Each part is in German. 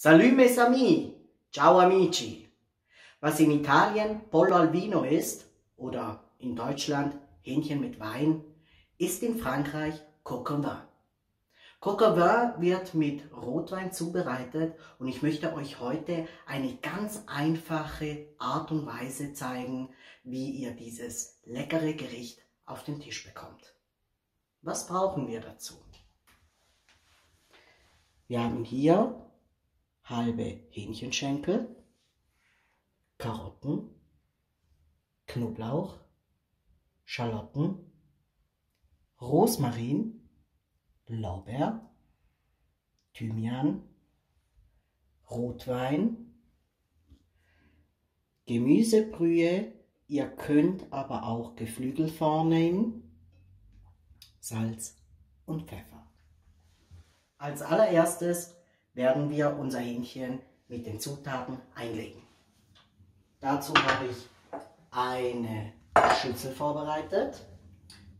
Salut mes amis, ciao amici. Was in Italien Pollo al Vino ist oder in Deutschland Hähnchen mit Wein, ist in Frankreich Coq au vin. Coq au vin wird mit Rotwein zubereitet und ich möchte euch heute eine ganz einfache Art und Weise zeigen, wie ihr dieses leckere Gericht auf den Tisch bekommt. Was brauchen wir dazu? Wir haben hier halbe Hähnchenschenkel, Karotten, Knoblauch, Schalotten, Rosmarin, Lorbeer, Thymian, Rotwein, Gemüsebrühe, ihr könnt aber auch Geflügel vornehmen, Salz und Pfeffer. Als allererstes werden wir unser Hähnchen mit den Zutaten einlegen. Dazu habe ich eine Schüssel vorbereitet.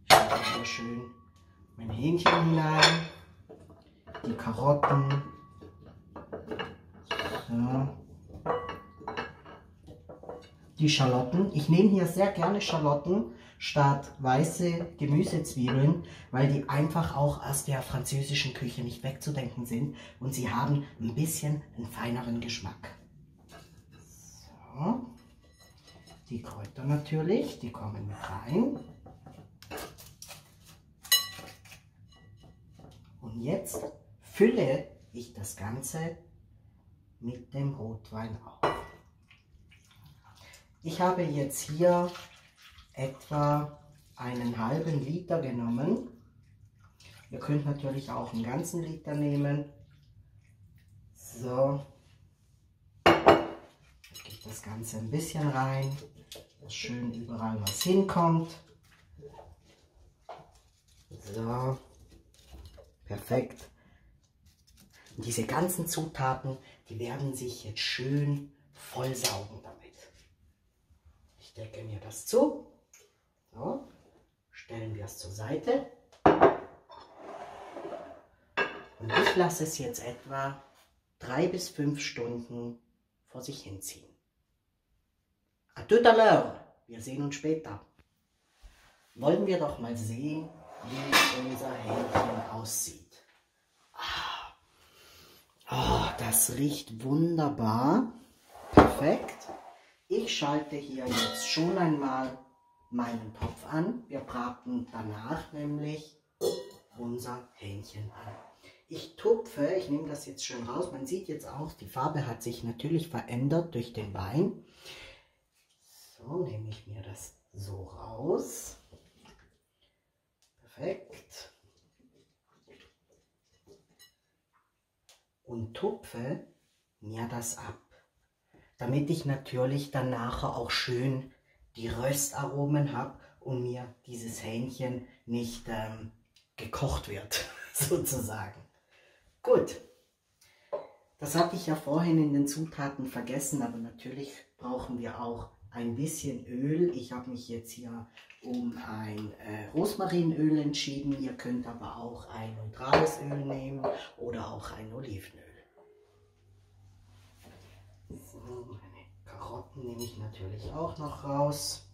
Ich hier schön mein Hähnchen hinein, die Karotten, so. die Schalotten. Ich nehme hier sehr gerne Schalotten, statt weiße Gemüsezwiebeln, weil die einfach auch aus der französischen Küche nicht wegzudenken sind und sie haben ein bisschen einen feineren Geschmack. So. Die Kräuter natürlich, die kommen mit rein. Und jetzt fülle ich das Ganze mit dem Rotwein auf. Ich habe jetzt hier etwa einen halben Liter genommen. Ihr könnt natürlich auch einen ganzen Liter nehmen. So. Ich gebe das Ganze ein bisschen rein, dass schön überall was hinkommt. So. Perfekt. Und diese ganzen Zutaten, die werden sich jetzt schön vollsaugen damit. Ich decke mir das zu. Es zur Seite. Und ich lasse es jetzt etwa drei bis fünf Stunden vor sich hinziehen. A tout à l'heure. Wir sehen uns später. Wollen wir doch mal sehen, wie unser Hähnchen aussieht. Ah. Oh, das riecht wunderbar. Perfekt. Ich schalte hier jetzt schon einmal meinen Topf an. Wir braten danach nämlich unser Hähnchen an. Ich tupfe, ich nehme das jetzt schön raus. Man sieht jetzt auch, die Farbe hat sich natürlich verändert durch den Wein. So, nehme ich mir das so raus. Perfekt. Und tupfe mir das ab, damit ich natürlich dann nachher auch schön die Röstaromen habe und mir dieses Hähnchen nicht ähm, gekocht wird, sozusagen. Gut, das hatte ich ja vorhin in den Zutaten vergessen, aber natürlich brauchen wir auch ein bisschen Öl. Ich habe mich jetzt hier um ein äh, Rosmarinöl entschieden. Ihr könnt aber auch ein neutrales Öl nehmen oder auch ein Olivenöl. So, Karotten nehme ich natürlich auch noch raus.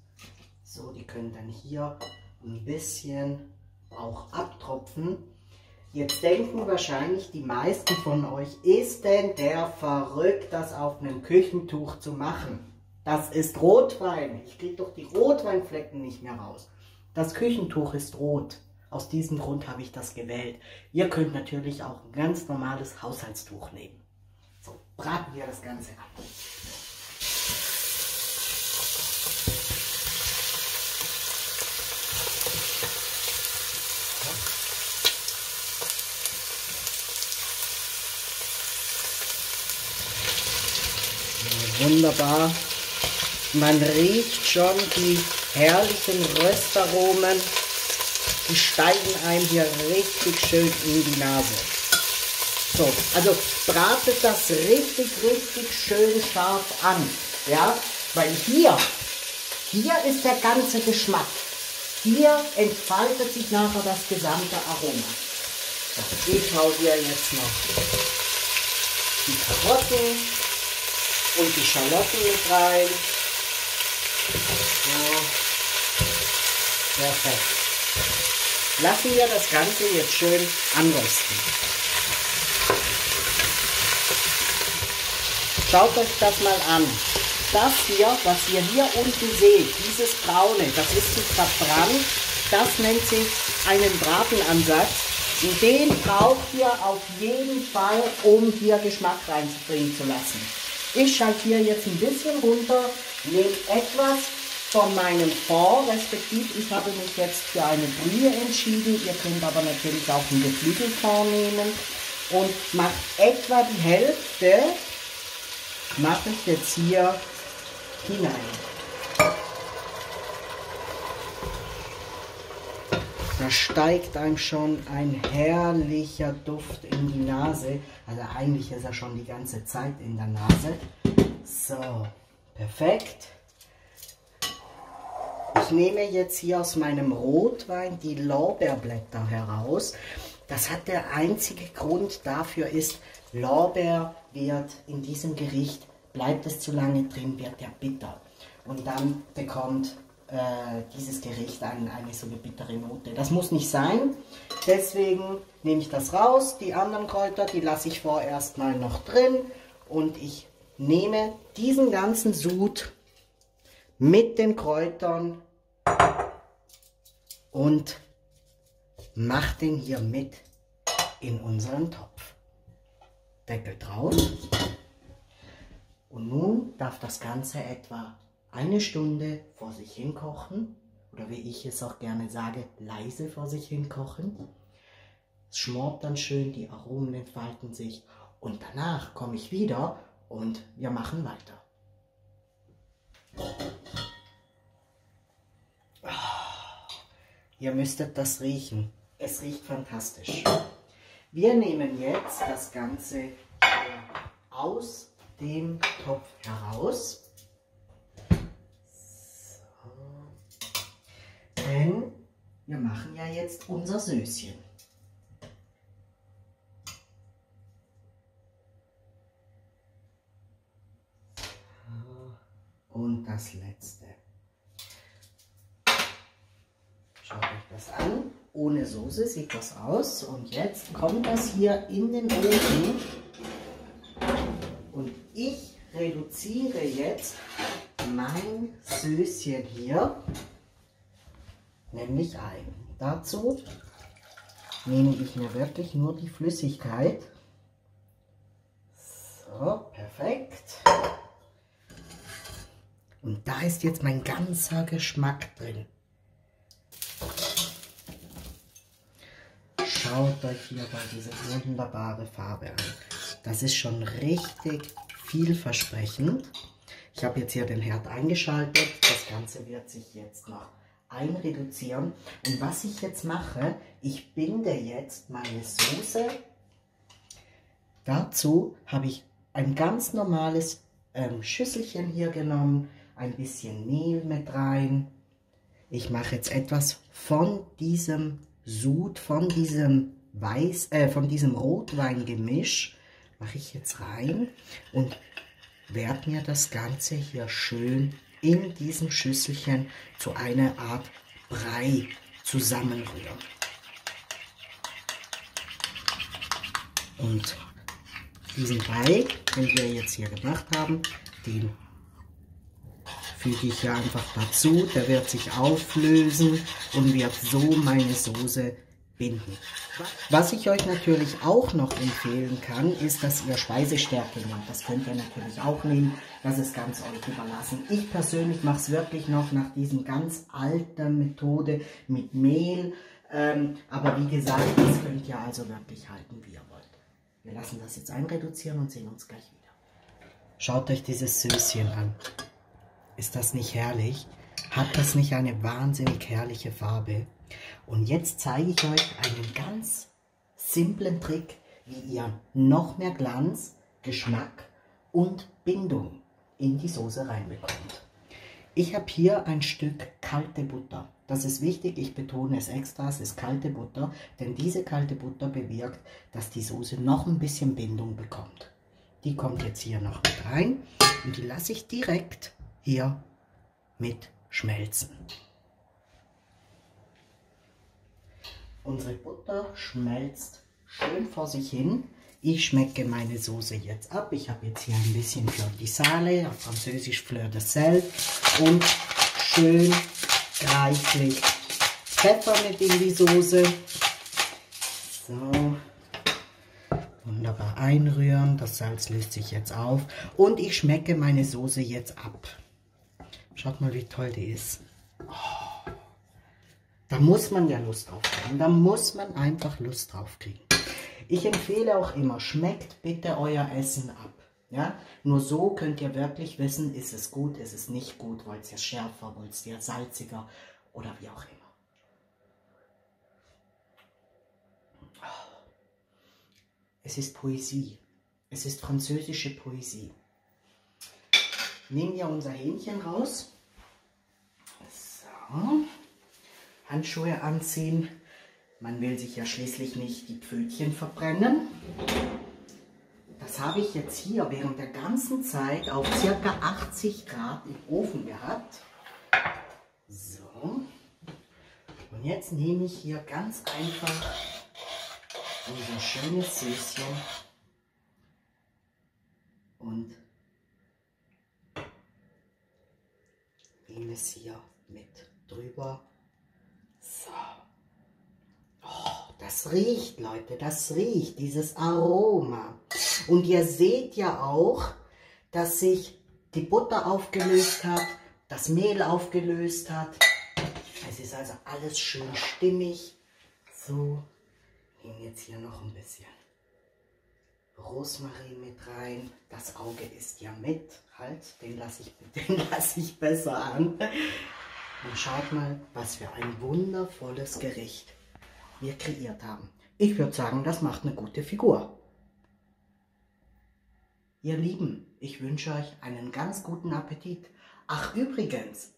So, die können dann hier ein bisschen auch abtropfen. Jetzt denken wahrscheinlich die meisten von euch, ist denn der verrückt, das auf einem Küchentuch zu machen? Das ist Rotwein. Ich kriege doch die Rotweinflecken nicht mehr raus. Das Küchentuch ist rot. Aus diesem Grund habe ich das gewählt. Ihr könnt natürlich auch ein ganz normales Haushaltstuch nehmen. So, braten wir das Ganze ab. Wunderbar. Man riecht schon die herrlichen Röstaromen. Die steigen einem hier richtig schön in die Nase. So, also bratet das richtig, richtig schön scharf an. Ja, weil hier, hier ist der ganze Geschmack. Hier entfaltet sich nachher das gesamte Aroma. So, ich hau hier jetzt noch die Karotten und die Schalotten mit rein. So. Perfekt. Lassen wir das Ganze jetzt schön anrösten. Schaut euch das mal an. Das hier, was ihr hier unten seht, dieses braune, das ist nicht verbrannt. Das nennt sich einen Bratenansatz. Und den braucht ihr auf jeden Fall, um hier Geschmack reinzubringen zu lassen. Ich schalte hier jetzt ein bisschen runter, nehme etwas von meinem Fond, respektive ich habe mich jetzt für eine Brühe entschieden. Ihr könnt aber natürlich auch einen Geflügelfond nehmen und macht etwa die Hälfte, mache ich jetzt hier hinein. Da steigt einem schon ein herrlicher Duft in die Nase. Also eigentlich ist er schon die ganze Zeit in der Nase. So, perfekt. Ich nehme jetzt hier aus meinem Rotwein die Lorbeerblätter heraus. Das hat der einzige Grund dafür ist, Lorbeer wird in diesem Gericht, bleibt es zu lange drin, wird er bitter. Und dann bekommt äh, dieses Gericht ein, eine so eine bittere Note. Das muss nicht sein, deswegen nehme ich das raus. Die anderen Kräuter, die lasse ich vorerst mal noch drin und ich nehme diesen ganzen Sud mit den Kräutern und mache den hier mit in unseren Topf. Deckel drauf. Und nun darf das Ganze etwa eine Stunde vor sich hin kochen oder wie ich es auch gerne sage, leise vor sich hin kochen. Es schmort dann schön, die Aromen entfalten sich und danach komme ich wieder und wir machen weiter. Ihr müsstet das riechen. Es riecht fantastisch. Wir nehmen jetzt das Ganze aus dem Topf heraus Denn wir machen ja jetzt unser Söschen. Und das letzte. Schaut euch das an. Ohne Soße sieht das aus. Und jetzt kommt das hier in den Ofen. Und ich reduziere jetzt mein Söschen hier nämlich ein. Dazu nehme ich mir wirklich nur die Flüssigkeit. So, perfekt. Und da ist jetzt mein ganzer Geschmack drin. Schaut euch hier mal diese wunderbare Farbe an. Das ist schon richtig vielversprechend. Ich habe jetzt hier den Herd eingeschaltet. Das Ganze wird sich jetzt noch einreduzieren. Und was ich jetzt mache, ich binde jetzt meine Soße. Dazu habe ich ein ganz normales ähm, Schüsselchen hier genommen, ein bisschen Mehl mit rein. Ich mache jetzt etwas von diesem Sud, von diesem Weiß, äh, von diesem Rotweingemisch, mache ich jetzt rein und werde mir das Ganze hier schön in diesem Schüsselchen zu einer Art Brei zusammenrühren. Und diesen Brei, den wir jetzt hier gemacht haben, den füge ich hier einfach dazu. Der wird sich auflösen und wird so meine Soße binden. Was ich euch natürlich auch noch empfehlen kann, ist, dass ihr Speisestärke nehmt. Das könnt ihr natürlich auch nehmen. Das ist ganz euch überlassen. Ich persönlich mache es wirklich noch nach diesem ganz alten Methode mit Mehl. Ähm, aber wie gesagt, das könnt ihr also wirklich halten, wie ihr wollt. Wir lassen das jetzt einreduzieren und sehen uns gleich wieder. Schaut euch dieses Süßchen an. Ist das nicht herrlich? Hat das nicht eine wahnsinnig herrliche Farbe? Und jetzt zeige ich euch einen ganz simplen Trick, wie ihr noch mehr Glanz, Geschmack und Bindung in die Soße reinbekommt. Ich habe hier ein Stück kalte Butter. Das ist wichtig, ich betone es extra, es ist kalte Butter, denn diese kalte Butter bewirkt, dass die Soße noch ein bisschen Bindung bekommt. Die kommt jetzt hier noch mit rein und die lasse ich direkt hier mit schmelzen. Unsere Butter schmelzt schön vor sich hin. Ich schmecke meine Soße jetzt ab. Ich habe jetzt hier ein bisschen Fleur de Sale, auf Französisch Fleur de Sel und schön reichlich Pfeffer mit in die Soße. So, wunderbar einrühren. Das Salz löst sich jetzt auf und ich schmecke meine Soße jetzt ab. Schaut mal, wie toll die ist. Oh, da muss man ja Lust drauf kriegen. Da muss man einfach Lust drauf kriegen. Ich empfehle auch immer, schmeckt bitte euer Essen ab. Ja? Nur so könnt ihr wirklich wissen, ist es gut, ist es nicht gut, wollt ihr schärfer, wollt ihr salziger oder wie auch immer. Es ist Poesie. Es ist französische Poesie. Nehmen wir unser Hähnchen raus. So. Handschuhe anziehen. Man will sich ja schließlich nicht die Pfötchen verbrennen. Das habe ich jetzt hier während der ganzen Zeit auf ca. 80 Grad im Ofen gehabt. So. Und jetzt nehme ich hier ganz einfach unser schönes Süßchen und nehme es hier mit drüber. So. Das riecht, Leute, das riecht, dieses Aroma. Und ihr seht ja auch, dass sich die Butter aufgelöst hat, das Mehl aufgelöst hat. Es ist also alles schön stimmig. So, nehmen jetzt hier noch ein bisschen Rosmarin mit rein. Das Auge ist ja mit. Halt, den lasse ich, den lasse ich besser an. Und schaut mal, was für ein wundervolles Gericht wir kreiert haben. Ich würde sagen, das macht eine gute Figur. Ihr Lieben, ich wünsche euch einen ganz guten Appetit. Ach übrigens,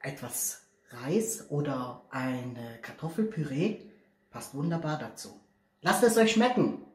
etwas Reis oder eine Kartoffelpüree passt wunderbar dazu. Lasst es euch schmecken!